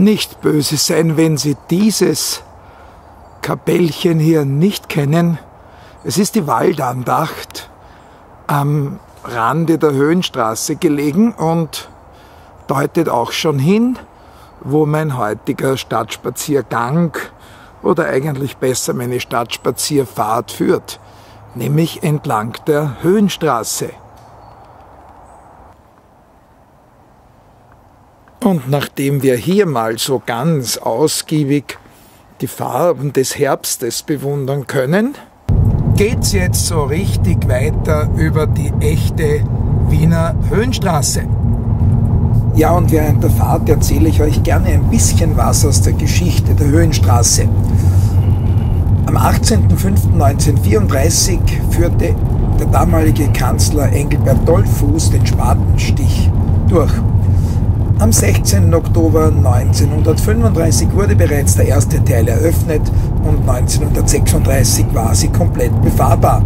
nicht böse sein, wenn Sie dieses Kapellchen hier nicht kennen. Es ist die Waldandacht am Rande der Höhenstraße gelegen und deutet auch schon hin, wo mein heutiger Stadtspaziergang oder eigentlich besser meine Stadtspazierfahrt führt, nämlich entlang der Höhenstraße. Und nachdem wir hier mal so ganz ausgiebig die Farben des Herbstes bewundern können, geht's jetzt so richtig weiter über die echte Wiener Höhenstraße. Ja, und während der Fahrt erzähle ich euch gerne ein bisschen was aus der Geschichte der Höhenstraße. Am 18.05.1934 führte der damalige Kanzler Engelbert Dollfuß den Spatenstich durch. Am 16. Oktober 1935 wurde bereits der erste Teil eröffnet und 1936 war sie komplett befahrbar.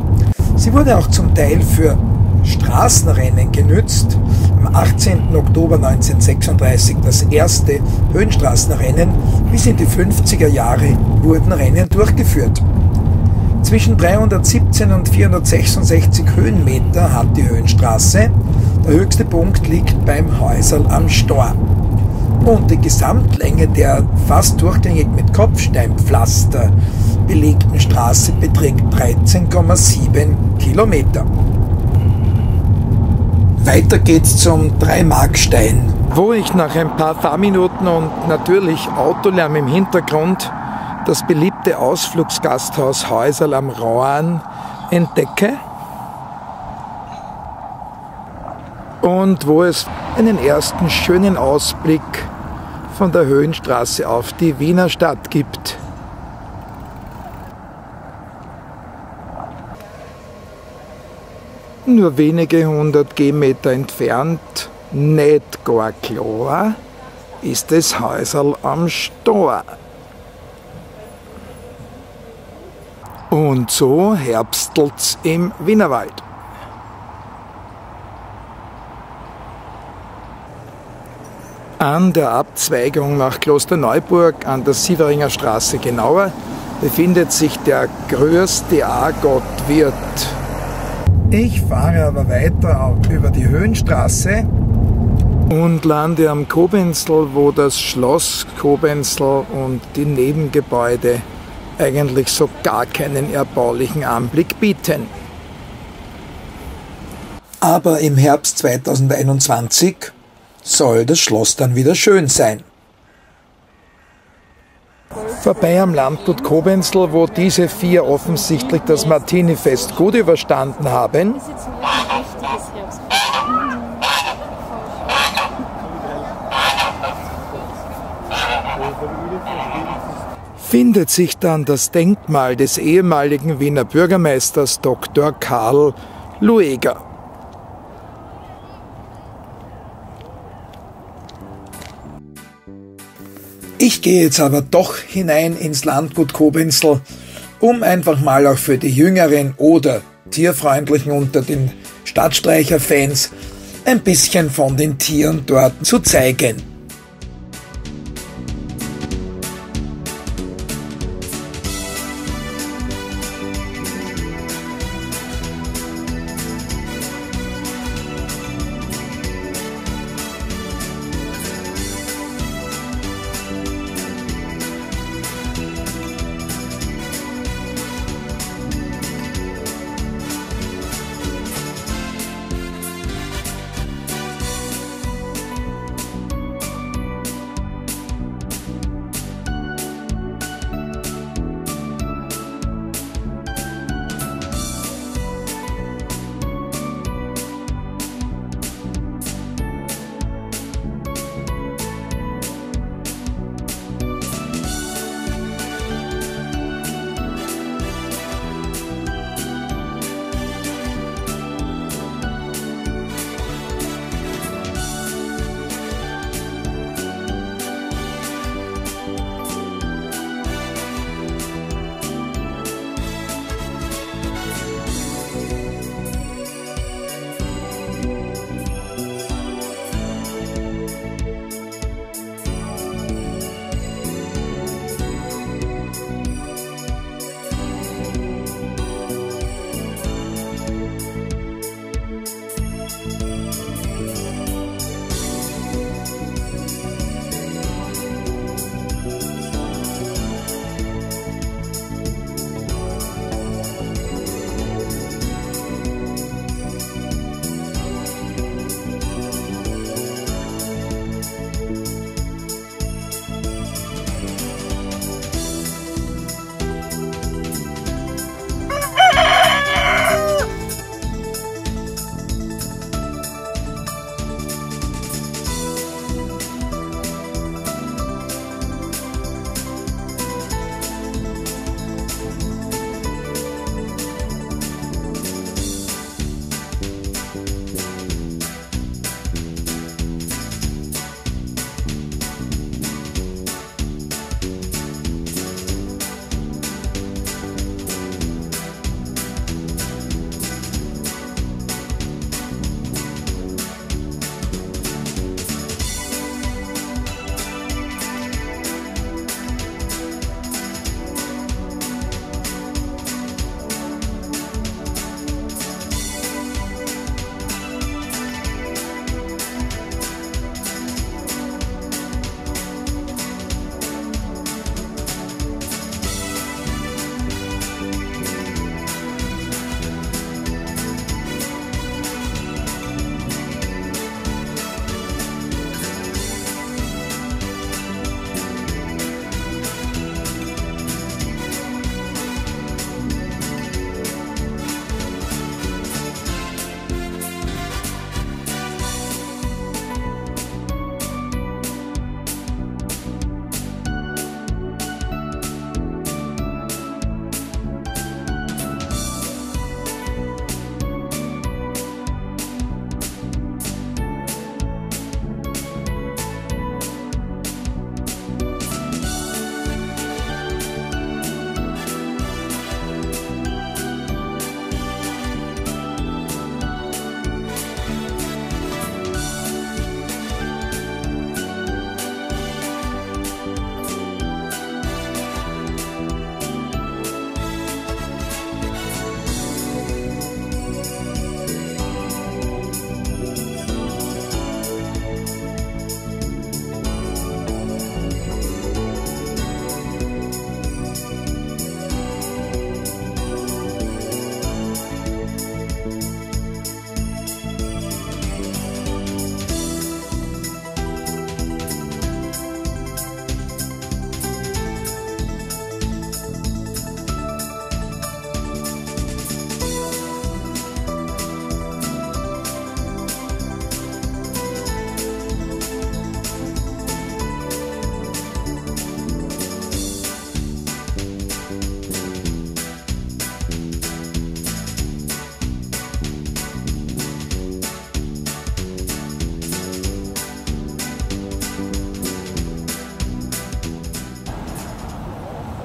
Sie wurde auch zum Teil für Straßenrennen genützt. Am 18. Oktober 1936 das erste Höhenstraßenrennen. Bis in die 50er Jahre wurden Rennen durchgeführt. Zwischen 317 und 466 Höhenmeter hat die Höhenstraße. Der höchste Punkt liegt beim Häuserl am Stor. Und die Gesamtlänge der fast durchgängig mit Kopfsteinpflaster belegten Straße beträgt 13,7 Kilometer. Weiter geht's zum Dreimarkstein, wo ich nach ein paar Fahrminuten und natürlich Autolärm im Hintergrund das beliebte Ausflugsgasthaus Häuserl am Rauern entdecke und wo es einen ersten schönen Ausblick von der Höhenstraße auf die Wiener Stadt gibt. Nur wenige hundert Gehmeter entfernt, nicht gar klar, ist das Häuserl am Stor. Und so herbstelt's im Wienerwald. An der Abzweigung nach Klosterneuburg an der Sieveringer Straße genauer befindet sich der größte A-Gottwirt. Ich fahre aber weiter über die Höhenstraße und lande am Kobenzl, wo das Schloss Kobenzl und die Nebengebäude eigentlich so gar keinen erbaulichen Anblick bieten. Aber im Herbst 2021 soll das Schloss dann wieder schön sein. Vorbei am Landgut Kobenzl, wo diese vier offensichtlich das Martini-Fest gut überstanden haben. findet sich dann das Denkmal des ehemaligen Wiener Bürgermeisters Dr. Karl Lueger. Ich gehe jetzt aber doch hinein ins Landgut Kobenzl, um einfach mal auch für die Jüngeren oder Tierfreundlichen unter den Stadtstreicher-Fans ein bisschen von den Tieren dort zu zeigen.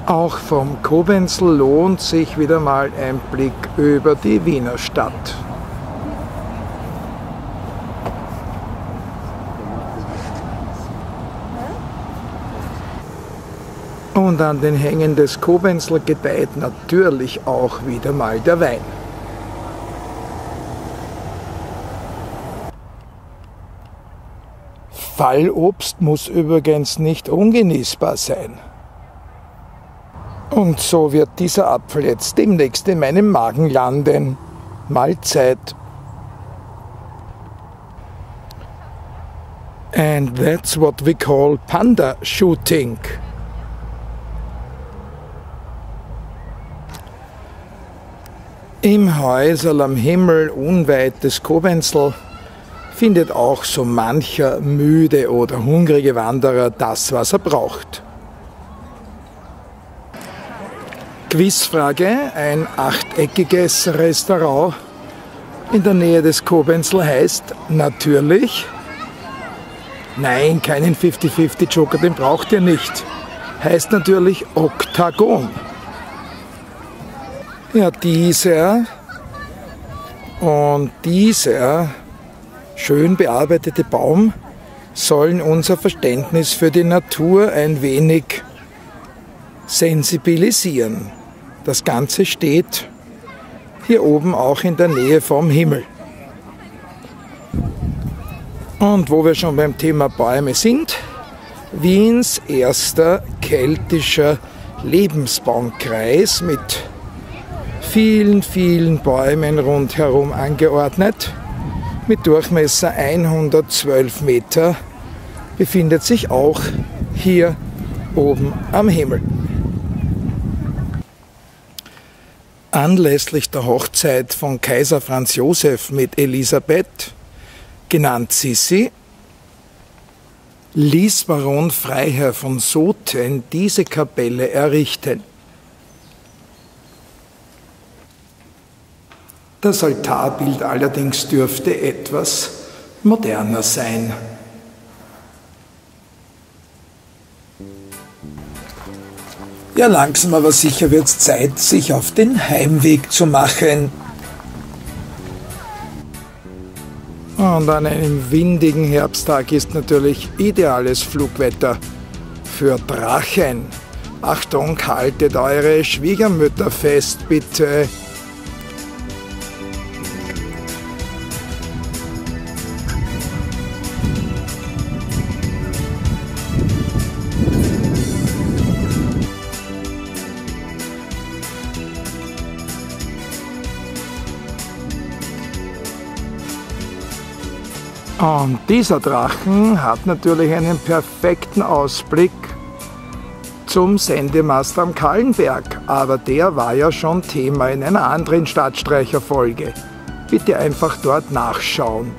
Auch vom Kobenzl lohnt sich wieder mal ein Blick über die Wiener Stadt. Und an den Hängen des Kobenzl gedeiht natürlich auch wieder mal der Wein. Fallobst muss übrigens nicht ungenießbar sein. Und so wird dieser Apfel jetzt demnächst in meinem Magen landen. Mahlzeit. And that's what we call panda shooting. Im Häuserl am Himmel unweit des Kobenzl findet auch so mancher müde oder hungrige Wanderer das, was er braucht. Quizfrage, ein achteckiges Restaurant in der Nähe des Kobenzl heißt natürlich, nein, keinen 50-50 Joker, den braucht ihr nicht, heißt natürlich Oktagon. Ja, dieser und dieser schön bearbeitete Baum sollen unser Verständnis für die Natur ein wenig sensibilisieren. Das Ganze steht hier oben auch in der Nähe vom Himmel. Und wo wir schon beim Thema Bäume sind, Wiens erster keltischer Lebensbaumkreis mit vielen, vielen Bäumen rundherum angeordnet. Mit Durchmesser 112 Meter befindet sich auch hier oben am Himmel. Anlässlich der Hochzeit von Kaiser Franz Josef mit Elisabeth, genannt Sissi, ließ Baron Freiherr von Soten diese Kapelle errichten. Das Altarbild allerdings dürfte etwas moderner sein. Ja, langsam aber sicher wird es Zeit, sich auf den Heimweg zu machen. Und an einem windigen Herbsttag ist natürlich ideales Flugwetter für Drachen. Achtung, haltet eure Schwiegermütter fest, bitte. Und dieser Drachen hat natürlich einen perfekten Ausblick zum Sendemast am Kallenberg, aber der war ja schon Thema in einer anderen Stadtstreicherfolge. Bitte einfach dort nachschauen.